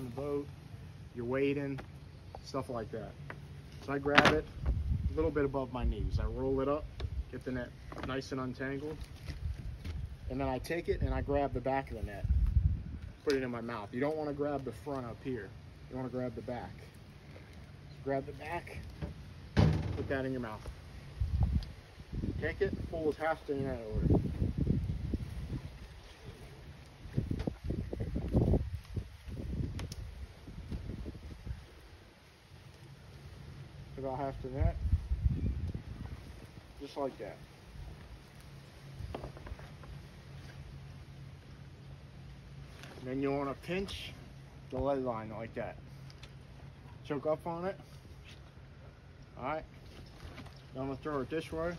from the boat, you're wading, stuff like that. So I grab it a little bit above my knees. I roll it up, get the net nice and untangled, and then I take it and I grab the back of the net, put it in my mouth. You don't want to grab the front up here. You want to grab the back. So grab the back, put that in your mouth. Take it, pull as fast as you know About half the net. Just like that. And then you want to pinch the lead line like that. Choke up on it. Alright. I'm going to throw it this way.